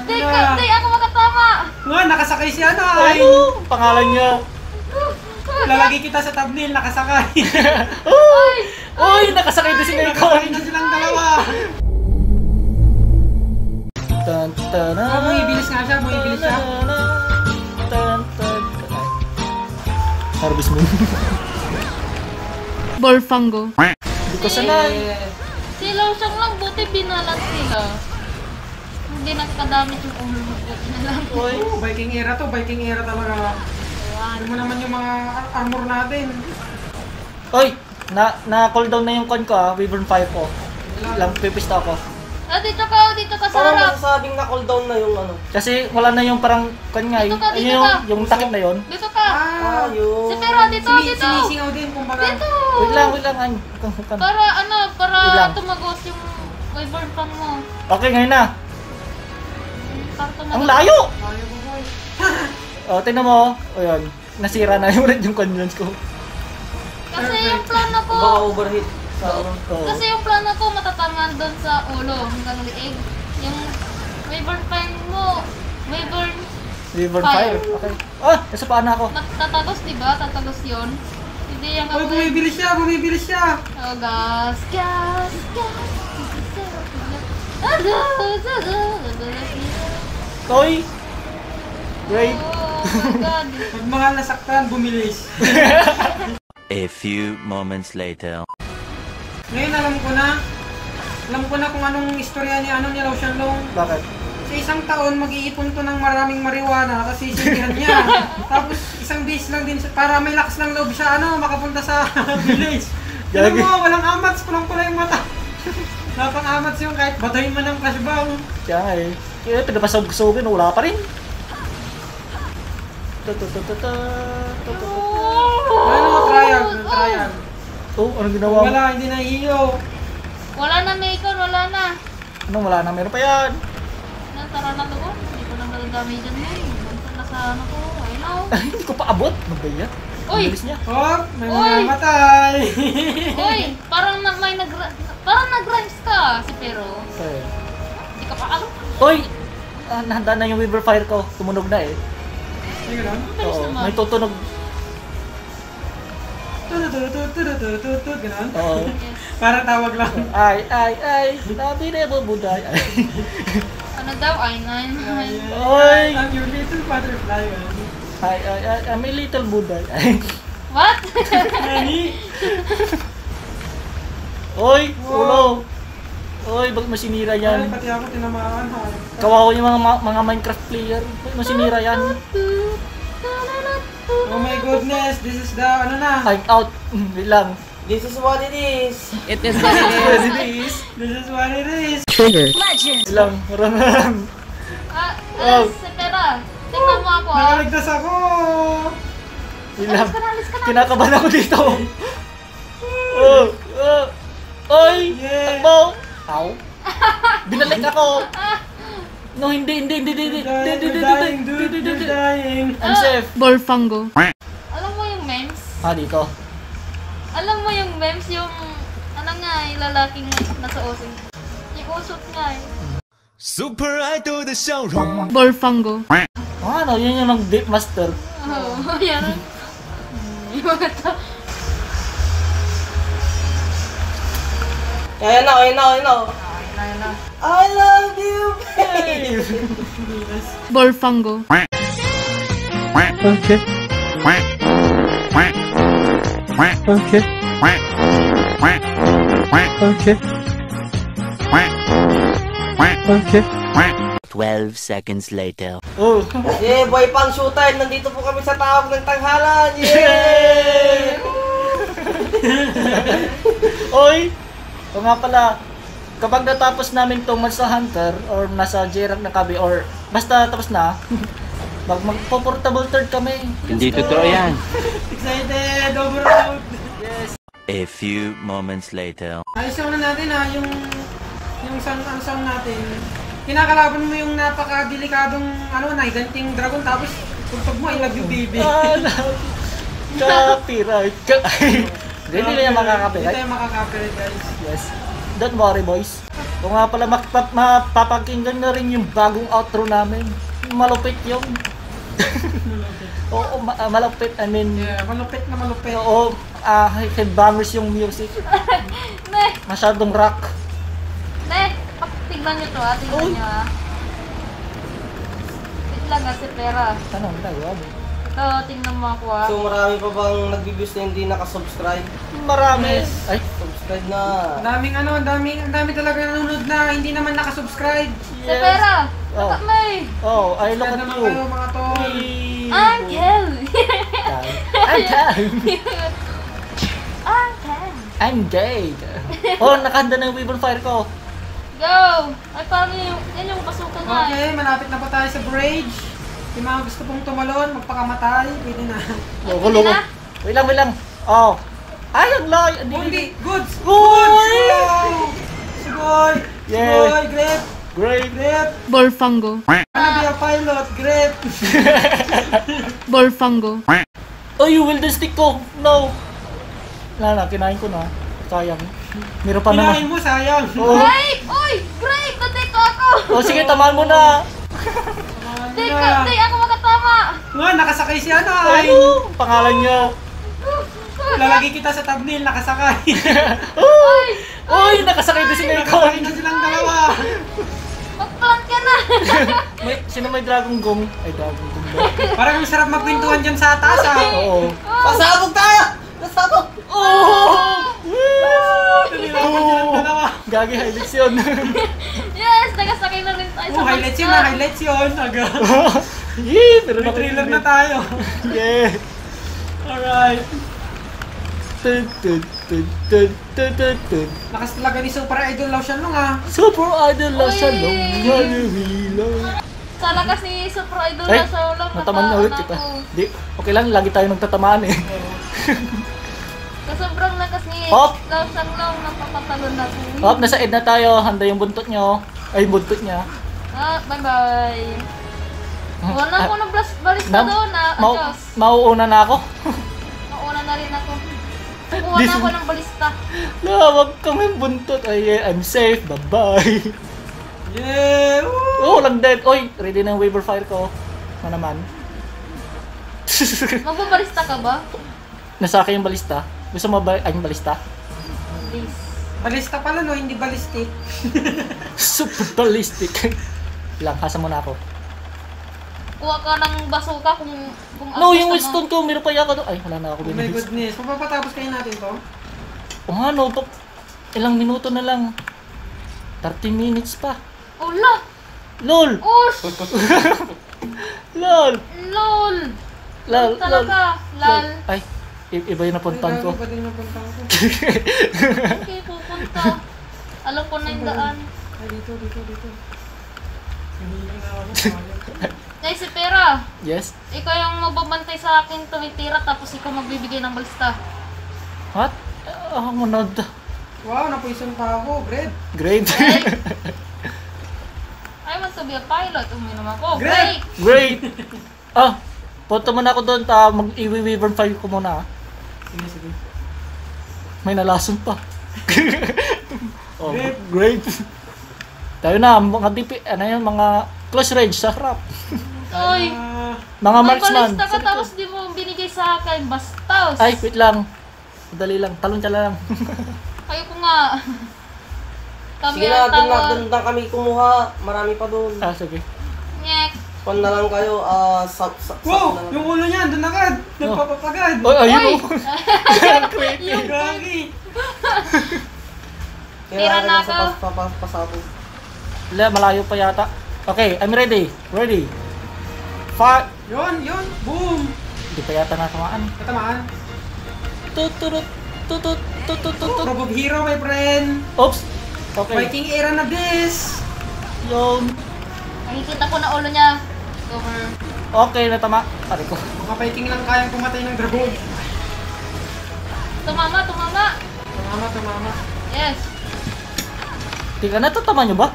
Hindi, ka- hindi ako makatama. Nga, nakasakay si ano ay. Ano? Pangalan niya. Lalagay kita sa thumbnail, nakasakay. Uy! Uy! Nakasakay din si nakasakay Nikon. na silang dalawa. Tan, tan, Oh, bumibilis nga siya, bumibilis siya. Tan, tan, tan. Harvest Moon. Bolfango. Hindi ko sanay. Eh, Si Losyang lang, buti binalan sila. Hindi nakadamit yung ulo mo. Buti na lang. Uy! oh, Viking era to, Viking era talaga. Ano mo naman yung mga ar- armor natin. Uy! Na, na cool down na yung con ko ah. Wyvern 5 ko. Lang pipista ako. Ah, dito ka, dito ka sa Parang harap. masasabing na cool down na yung ano. Kasi wala na yung parang con nga. Dito Yung, ka, dito yung, ka. yung takip na yun. Dito ka. Ah, Ah, yung... Si Pero, dito, sumi- dito. sumisingaw din, kumbaga. Dito. Wait lang, wait lang. Ay. Para ano, para tumagos yung wyvern fan mo. Okay, ngayon na. Para tumagos. Ang layo! Ayaw mo, boy. O, tingnan mo. O yun. Nasira na yung ulit yung convenience ko. Kasi yung plano ko, Baka overheat. Sa ano. Oo. kasi yung plano ko matatangan doon sa ulo hanggang liig. Yung wyvern fan mo, wyvern Wyvern Fire. 5. Okay. Ah! Nasa paan na ako. tat- tatagos, di ba? Tatagos yun. Hindi yung Uy, bumibilis siya, bumibilis siya. Oh, gas, gas, gas. Toy! Great! Oh my God. Pag mga nasaktan, bumilis. A few moments later. Ngayon alam ko na, alam ko na kung anong istorya ni ano ni Lao Shanlong. Bakit? Sa isang taon, mag-iipon to ng maraming marijuana kasi sisihan niya. Tapos isang days lang din siya, para may lakas ng loob siya, ano, makapunta sa village. Alam mo, walang amats, kulang-kulang yung mata. Napang amats yung kahit batayin man ng flashbang. Kaya nga eh. Kaya pinapasog-sogin, wala pa rin. Ta-ta-ta-ta-ta, ta-ta-ta. Ano, trial, trial. Oh, anong ginawa mo? Wala, hindi na iyo. Wala na, Macon. Wala na. Anong wala na? Meron pa yan. Na, tara na doon. Hindi ko na nagagamay dyan ngayon. Punta na sa ano ko. I know. Hindi ko pa abot. Ano ba yan? Ang niya. Oh, may mga matay. Uy, parang na, may nag parang nag-rhymes ka si Pero. Okay. Hindi ka pa alam. Uy! Ah, nahanda na yung Weaver Fire ko. Tumunog na eh. Sige lang. Oo, naman. may tutunog. Tutututututututut, ganun. Oo. Yes. Para tawag lang. Ay, ay, ay. Labi na yung buday. Ay. Ano daw? Ay, nine, nine. Oy! I'm your little butterfly. ganun. Ay, ay, ay. I'm a little buday. Ay. What? Nani? Oy! Ulo! Oy, bakit masinira Ay, yan? pati ako tinamaan ha. Kawawa yung mga mga Minecraft player. Bakit masinira yan? Oh my goodness, this is the ano na. I'm out. Mm, Wait lang. This is what it is. It is what it is. This is what it is. Wait lang. Meron na lang. Ah, Oh. oh. Pera. Tingnan mo ako ah. Nakaligtas ako. Wait lang. Alis ka na, alis ka na. Kinakabahan ako dito. Oh, oh. Oy! Yeah. Takbo! Ow! Binalik ako! No, hindi, hindi, hindi, hindi, hindi, You're hindi, hindi, dying, hindi, dude. hindi, You're hindi. dying. I'm safe. Bolfango. Alam mo yung memes? Ah, dito. Alam mo yung memes yung ano nga yung lalaking nasa usong. Yung usot nga eh. ，Super Idol 的笑容。 Bolfango. Ah, ano, yun yung nag-dip master. Oo, oh, yan. Yung mga to. Ayan na, ayan na, ayan na. I love you, babe. Bolfango. Okay. Okay. Okay. Okay. 12 seconds later. Oh. Yeah, boy pang showtime. Nandito po kami sa tawag ng tanghalan. Yeah! Oy! O nga pala, kapag natapos namin tong Monster Hunter or nasa J-Rank na kami or basta tapos na, mag magpo-portable third kami. Hindi totoo yan. Excited, overload. Yes. A few moments later. Ayos ano natin ha, yung yung sound, ang sound natin. Kinakalaban mo yung napaka-delikadong ano, naiganting dragon tapos tugtog mo, I love you baby. Ah. Copyright. Ka- Hindi, hindi na yan Hindi makaka-copyright. tayo makaka-copyright guys. Yes. Don't worry, boys. O nga pala, mapap- mapapakinggan na rin yung bagong outro namin. Malupit yung... Oo, ma- ah, malupit. I mean, Yeah, malupit na malupit. oo, ah, headbangers yung music. Masyadong rock. pak- tignan nyo to ah, tignan nyo ah. Wait lang ah, si Pera. Ano, nagawa mo? Ito, tingnan mo ako ah. So marami pa bang nag-views na hindi nakasubscribe? Marami. Yes. Ay, Subscribe na. Ang daming ano, ang daming, ang dami talaga nanonood na hindi naman nakasubscribe. Si Pera! Oh. Tatak eh! oh, I look at naman you. kayo mga tol. I'm Kel! I'm Ken. I'm gay. Oh, nakahanda na yung Weevil Fire ko. Go! Ay, parang yun, yan yung pasukan na. Okay, malapit na po tayo sa bridge. Yung mga gusto pong tumalon, magpakamatay, pwede na. Loko, pwede loko. na? Wait lang, wait lang. Oh. Ay, ang lay. Hindi, Oh, hindi, goods! Goods! Sigoy! Yeah. Sigoy, great! Great. Great! Bolfango. Ano be a pilot? Great! Bolfango. Oh, you will the stick ko. No. Wala na, kinain ko na. Sayang. Meron pa naman. mo, sayang. Oh. Grape! Uy! Grape! Nandito ako! oh, sige, tamaan mo na. Di, ka, di ako makatama! Nga, nakasakay si ano ay. Ano? Pangalan niya. Lalagay kita sa thumbnail, nakasakay. Uy! Uy, nakasakay din si nakasakay Nikon. na silang dalawa. Mag-plant ka na! May, sino may Dragon Gong? Ay, Dragon Gong? Parang ang sarap magpintuan dyan sa taas ah. Oo. Pasabog tayo! Pasabog! Oh! Gagi highlights yun. yes! Nagasakay na rin tayo Oh, highlights yun na, highlights yun. Aga. Yee, pero May trailer na tayo. Yeah. Alright. Tun, tun, tun, tun, tun, tun, tun. Lakas talaga ni Super Idol Lotion nung ah. Super idol Uy! nung Halloween. Sa lakas ni Super Idol Ay, na siya ulang nataman na ulit kita. Di, okay lang, lagi tayo nagtatamaan eh. Lakas ni Op! Lausang lang napapatalon na ako. Hop, nasa ed na tayo. Handa yung buntot nyo. Ay, buntot niya. Ah, bye-bye. Wala Ah, ako ng blas balista na- doon na. mau, mauuna na ako. Mauna na rin ako. This- na ako ng balista. Na, wag kami buntot. Ay, yeah, I'm safe. Bye-bye. Yeah! Woo! Oh, walang dead. Oy, ready na yung waiver fire ko. Na naman. Magbabalista ka ba? Nasa akin yung balista. Gusto mo ba ay yung balista? Please. Balista pala no, hindi ballistic. Super ballistic. lang, hasa mo na ako. Kuha ka ng basuka kung... kung No, ang yung. Winston ko, meron pa yaka doon. Ay, wala na ako Oh my goodness. Mapapatapos kayo natin to. O nga, no, pa, ilang minuto na lang. 30 minutes pa. Oh, la! LOL! Ush! LOL! LOL! LOL! LOL! Talaga! Lal! Ay, iba yung napuntan ko. Pa din napuntahan ko. Okay, pupunta. Alam ko na yung daan. Ay, dito, dito, dito. Nay, si Pera, Yes? ikaw yung magbabantay sa akin tumitira tapos ikaw magbibigay ng balista. What? Ah, Ako manod. Wow, napuison pa ako. Great. Great. Hey! I want to be a pilot. Uminom ako. Great! Great! Ah, punta muna ako doon. Ta, mag-i-weaver file ko muna. ah. Sige, sige. May nalason pa. oh, Great. great. Tayo na, mga DP, ano yan, mga close range sa harap. Uy! Ah, Mga marksman. balista ka sa likod. tapos di mo binigay sa akin. Bastos! Ay, wait lang. Madali lang. Talon ka lang. Ayoko nga. Kami Sige na, doon na, doon na kami kumuha. Marami pa doon. ah, sige. Pan na lang kayo, ah, sap, sap, sap wow! na lang. Yung ulo niya, doon agad. Nagpapapagad. Oy, ayun oh. Creepy. Yung Gagi. Tira Kailangan na na sa ako. pas, pas, pas, pasabog. Wala, malayo pa yata. Okay, I'm ready. Ready. Five. Yun, yun. Boom. Hindi pa yata natamaan. Katamaan. Tuturut. Tutut. Tutut. Tutut. Rob of Hero, my friend. Oops. Okay. Viking era na this. Yun. Nakikita ko na ulo niya. Cover. Okay, natama. Pare ko. Mga Viking lang kayang pumatay ng dragon. Tumama, tumama. Tumama, tumama. Yes. Hindi ka natatama nyo ba?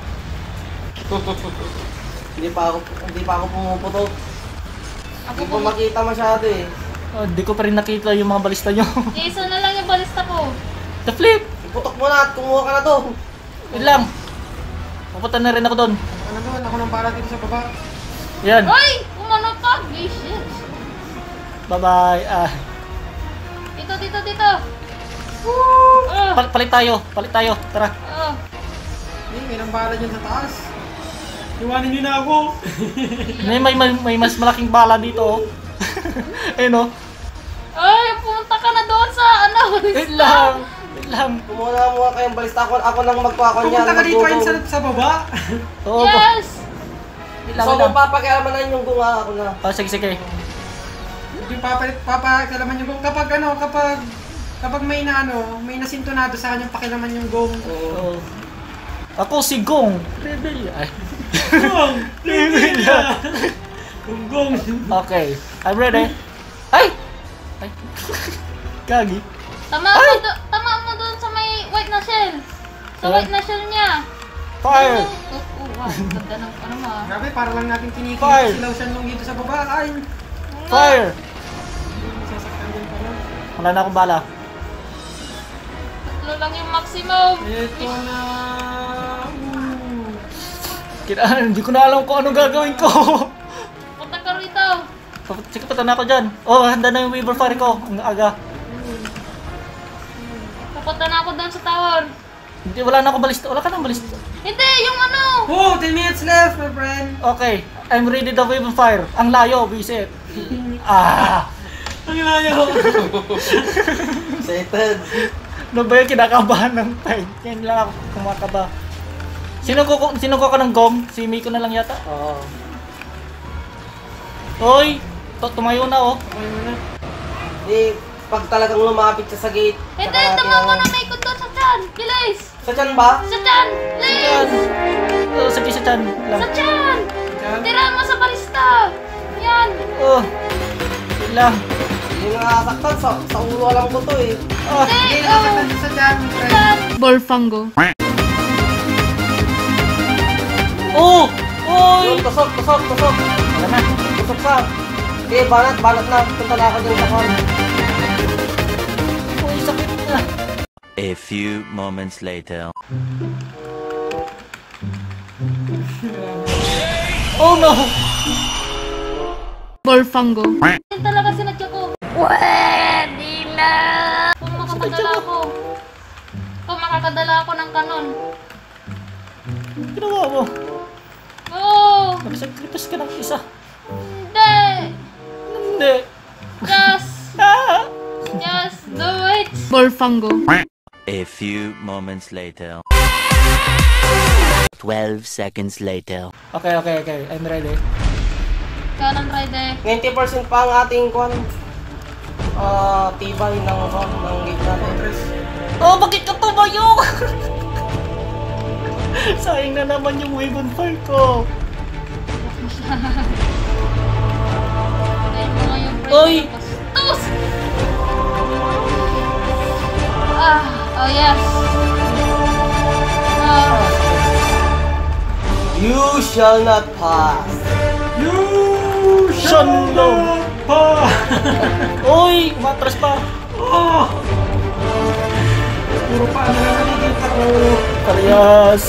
Hindi pa ako, hindi pa ako pumuputok. Ako Hindi po. makita masyado eh. Oh, Hindi ko pa rin nakita yung mga balista nyo. Isa na lang yung balista ko. The flip. Iputok mo na at kumuha ka na to. Wait lang. Pupunta na rin ako doon. Ano doon? Ako nang para dito sa baba. Yan. Uy! Umano pa! Shit! Bye-bye. Ah, Dito, dito, dito! Ah! pal- palit tayo. Palit tayo. Tara. Ah! Eh, may nang bala dyan sa taas. Iwanin niyo na ako. May, may, may, may mas malaking bala dito. oh. Ayun oh. Ay, pumunta ka na doon sa ano? Wait lang. Wait lang. Kumuha muna kayong balista. Ako, ako nang magpakon yan. Pumunta ka dito sa, sa baba. Oo. Yes! Lang. So, lang. magpapakialamanan yung gunga ako na. Oh, sige, sige. Yung papalit, papakalaman yung gong. Kapag ano, kapag kapag may na ano, may nasintonado sa kanyang pakilaman yung gong. Oo. Ako si Gong. Rebel. Ay. Gong! Rebilla! Gong gong! Okay. I'm ready. Ay! Ay. Gagi. Tama mo, do- tama mo doon sa may white na shell. Sa Ah. white na shell niya. Fire! Oh, wow. Ganda ng ano ah. Grabe, para lang natin kinikita Fire! si Lausan nung dito sa baba. Ay! Fire! Sasaktan din pala. Wala na akong bala. Tatlo lang yung maximum. Ito na! Ooh. Kina, hindi ko na alam kung anong gagawin ko. Punta ka rito. Sige, patan ako dyan. Oh, handa na yung Weaver Fire ko. Ang aga. Pupunta na ako doon sa tower. Hindi, wala na akong balista. Wala ka nang balista. Hindi, yung ano. Oh, 10 minutes left, my friend! Okay. I'm ready the Weaver Fire. Ang layo, visit. ah! Ang layo! Excited. Ano ba yung kinakabahan ng time? Yan lang ako kumakaba. Sino ko, sino ko ka ng gong? Si Miko na lang yata. Oo. Hoy! To, tumayo na oh. Mo na. Di, pag talagang lumapit siya sa gate. Hindi, natin- na may chan. Bilis. Sa tiyan ba? Sa chan. Please. Oh, sa sa chan lang. Sa chan. Tira mo sa barista. Yan. Oh. Lang. Hindi nakasaktan. Sa, sa ulo lang ko to eh. Oh. Hindi, oh. din sa friend. Chan. Bolfango. Oh! Oy! Tusok, tusok, tusok. Wala na. Tusok sa. Sige, banat, banat na. Punta na ako sa kon. A few moments later. Oh no! Bolfango. Yan talaga sinadya ko. Pwede na. Kung makakadala ako. Kung makakadala ako ng kanon. Ginawa mo. Oo. Nag-sacrifice ka ng isa. Hindi. Hindi. Just. Ah! Just do it. Bolfango. A few moments later. 12 seconds later. Okay, okay, okay. I'm ready. Kanan ride. 90% pa ang ating kon. Ah, tibay ng kon ng gate natin. Oh, bakit ka tumayo? Sayang na naman yung wave on fire ko. Dahil mo oh yes. Ah, You shall not pass. You Shall not pa! Uy! Umatras pa. Oh! Puro pa lang nakikita ko. Parehas.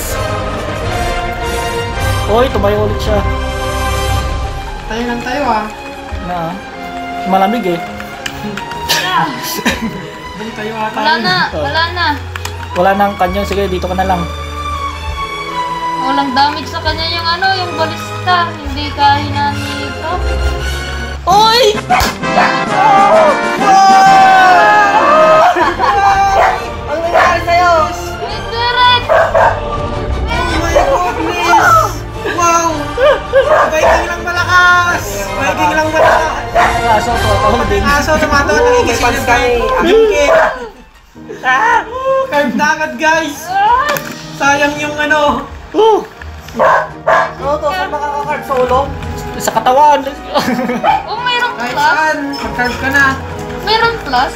Uy, tumayo ulit siya. Tayo lang tayo ah. Na, malamig eh. Balik tayo ata. wala na, wala na. Wala nang kanyang. Sige, dito ka na lang. Walang damage sa kanya yung ano, yung balista. Hindi kahina ni Top. Uy! Ang nangyari sa'yo? Direct! Oh my goodness! Wow! Viking lang malakas! Viking lang malakas! Ang aso, tumatawag din. Ang aso fans yung kami. Cake! Ah! Carve na agad guys! Sayang yung ano! Uh, Ano to? Saan makakakarp sa ulo? sa katawan. Oh, mayroong Kahit plus? saan, mag-carve ka na. Mayroong plus?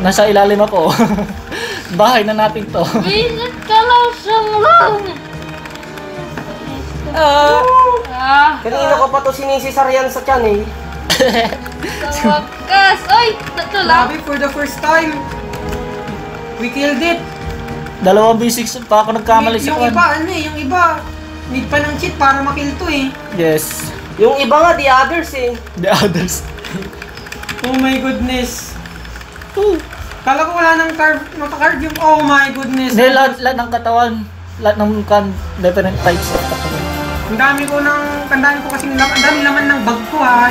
Nasa ilalim ako. Bahay na natin to. Visit ka lang siyang lang! Ah! Ah, Kanina ko pa to sinisisaryan sa tiyan eh. Sa wakas! Oy, tatlo lang? Grabe, for the first time! We killed it! Dalawang B6 pa ako nagkamali sa yung iba, ano eh, yung iba, need pa ng cheat para makill to eh. Yes. Yung iba nga, the others eh. The others. Oh my goodness. Kala ko wala nang carve, maka-carve yung oh my goodness. Hindi, lahat, lahat ng katawan. Lahat ng kan, different types of katawan. Ang dami ko ng, ang dami ko kasing, ang dami laman ng bag ko ha.